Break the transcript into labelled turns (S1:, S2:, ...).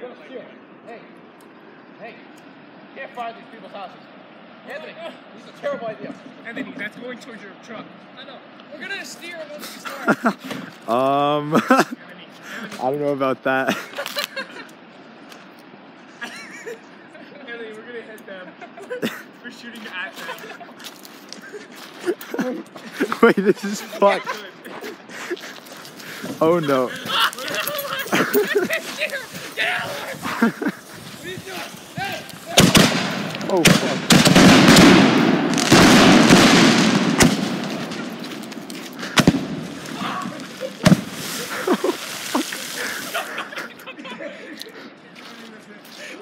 S1: We're steal. Hey, hey, can't fire these people's houses. Anthony, this is a terrible idea.
S2: Anthony, that's going towards your truck.
S3: I know. We're gonna steer him once we
S4: um,
S2: Anthony, Anthony.
S4: I don't know about that.
S2: Anthony, we're gonna hit them. We're shooting at them.
S4: Wait, this is fucked. Oh no. Oh, fuck.